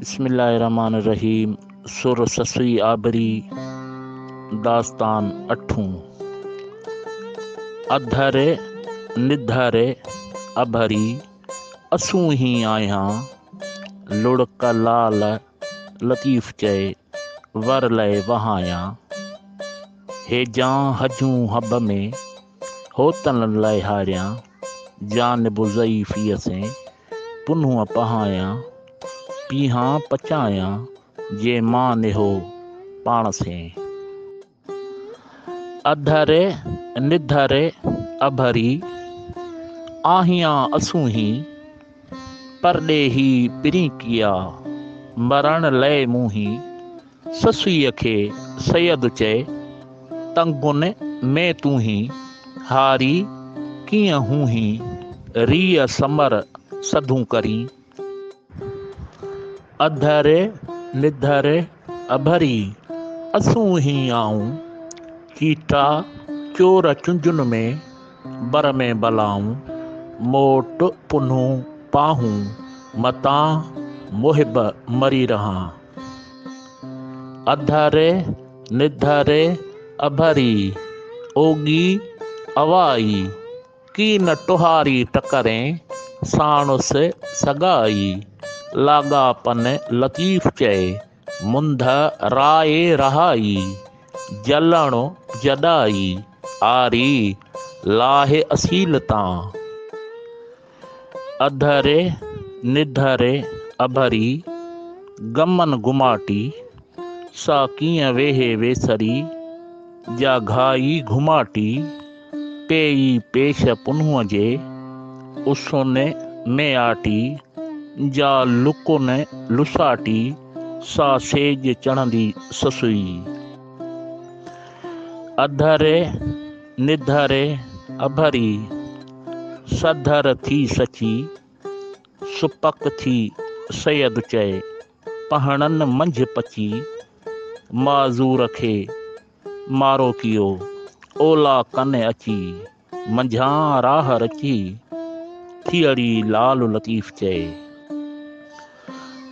बिस्मिल्लाहिर्रहमानिर्रहीम, सुर ससुई आबरी, दास्तान अठू। अधरे, निधरे, अभरी, असू ही आया। लुड़क लाल, लतीफ़ चए, वर लय वहायां। हेजां हजूं हब में, होतन लय हारियाँ जान ज़ईफ़ीअ से पुनूअ पहायां पीहां पचायां जे माँ निहो पाण से। अधरे, निधरे, अभरी, आहियाँ असूं ही परॾे ही पिरी किया, मरण लय मूंही। ससुईअ खे सैयद चए तंगुन में तूं ही हारी कीअं हूँ ही रीअ समर सधूं करी। अधरे, निधरे, अभरी, असूं ही आऊँ। कीटा चोर चुंजुन में, बर में बलाऊं। मोट पुनूं पाहूं, मतां मुहिब मरी रहा। अधरे, निधरे, अभरी, ओगी अवाई, की न टुहारी टकरें साणुस सगाई। लाॻापन लतीफ़ चए मुंद राए रहाई, जलणो जॾाई आरी लाहे असील तां। अधरे निधरे अभरी, गमन घुमाटी सा वेहे वेसरी, जा घाई घुमाटी, पेई पेश पुन्हूअ जे उसन में आटी। जा लुकुन लुसाटी सा सेज चढ़ंदी ससुई। अधरे, निधरे, अभरी, सधर थी सची, सुपक थी सैयद चए पहणन मंझि पची, माज़ूर खे मारो कियो, ओला कन अची, मंझां राह रची, थियड़ी लाल लतीफ़ चए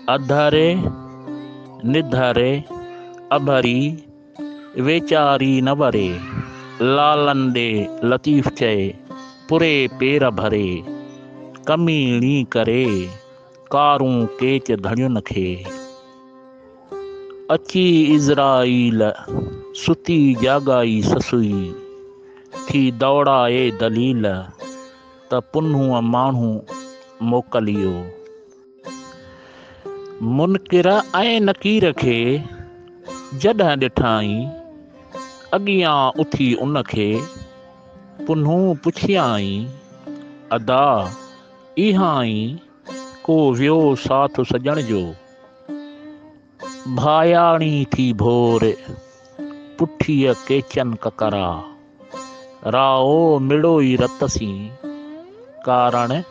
अधरे, निधरे, अभरी, वेचारी न वरे लालन ॾे लतीफ़ चए पुरे पेर भरे कमीणी करे, कारूं केच धणियुनि खे। अची इज़राईल सुती जाॻाई ससुई, थी दौड़ाए दलील, त पुन्हूअ माण्हू मोकिलियो। मुनकिर ऐं नकीर खे जॾहिं ॾिठाई, अॻियाँ उथी उनखे पुन्हूं पुछियाई, अदा इहा ई को वियो साथ सॼण जो? भायाणी थी भोर, पुठीअ केचन ककरा? राओ मिड़ोई रतसी, कारण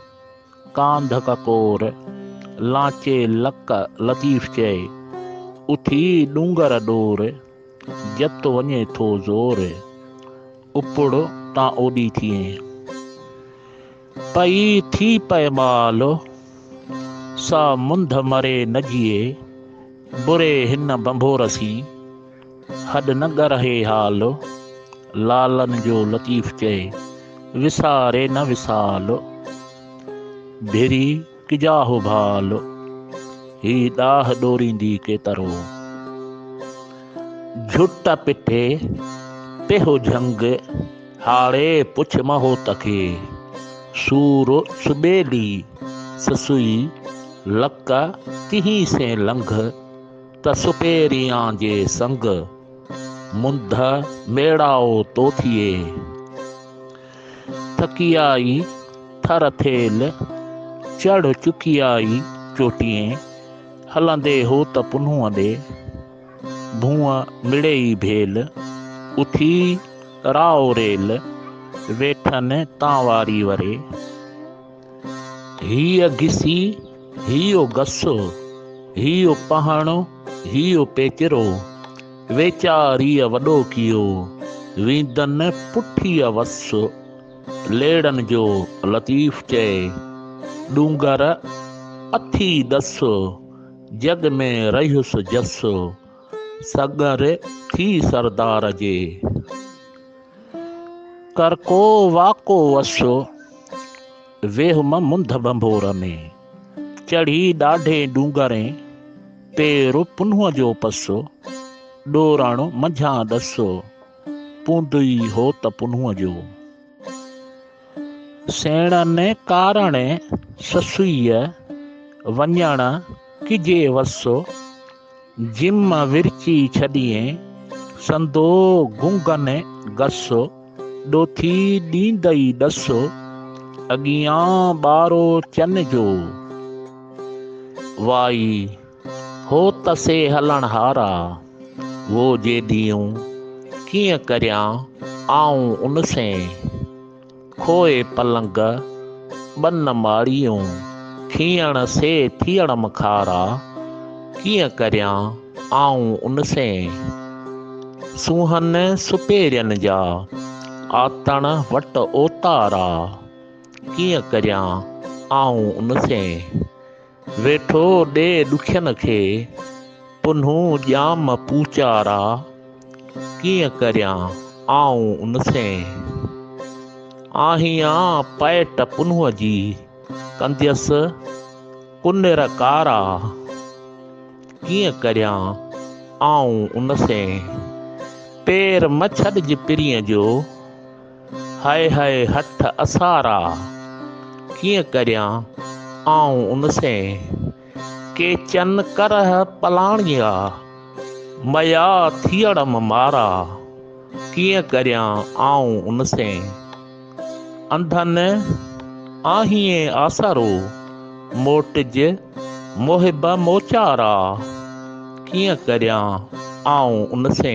कांध ककोर लाचे लक, लतीफ़ चए, उथी डूंगर डोर जत वञे थो ज़ोर, उपड़ तां ओॾी थिए। पई थी पए माल, सा मुंद मरे न जिए, बुरे हिन बंभोरसी हॾ न ॻरहे हाल, लालन जो लतीफ़ चए, विसारे न विसाल, भिरी किजाहो भाल। ही ॾाह ॾोरींदी केतरो झुट पिठे पेहो झंग, हाड़े पुछ महोत खे सूर सुबेली, ससुई लक तिहीं से लंघ, त जे संग मुंद मेड़ाओ तो थिए थकियाई थर थेल चढ़ चुकी आई चोटिए हलंदे हो त पुन्हूअ ॾे भूअं मिड़ेई भेल। उथी राओ रेल। वेठनि तां वारी वरे। हीअ घिसी हीयो गसो हीयो पहाणो हीयो पेचरो। वेचारीअ वॾो कियो। वींदन पुठीअ वस लेड़न जो लतीफ़ चए डूंगर अथी दस, जग में रहियुसि जस, सगर थी सरदार जे। कर को वाको वसो वेहम मुंद बंभोर में। चढ़ी ॾाढे डूंगरे पेर पुन्ह जो पसो ॾोराणो मंझां ॾसो पूंदई हो त पुन्ह जो। सेण कारण ससुईअ वञण किजे वसो जिम विरची छॾिए संदो गुंगन गसो ॾोथी ॾींदई ॾसो अॻियाँ ॿारो चन जो वाई हो तसे हलण हारा वो जे ॾींहं कीअं करियाँ आऊँ उन से खोए पलंग बन माड़ियूं खीअण से थियण मखारा कीअं करियाँ आऊँ उन से सुहन सुपेरियनि जा, आतण वटि ओतारा कीअं करियाँ आऊँ उन से वेठो ॾे ॾुखियनि खे, पुन्हूं ॼाम पूचारा कीअं करियाँ आऊँ उन से आहियां पैट पुन्ह जी कंदियसि कुनर कारा कीअं करियां आऊं उन से पेर मच्छर जी पिरीअ जो हाय हाय हठ असारा कीअं करियां आऊं उन से के चन करह पलाणिया मया थियण मारा कीअं करियां आऊं उन से अंधन आहिए आसारो मोटिज मोहिब मोचारा। कीअं करियां आऊं उन से